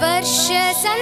स्पर्श सन्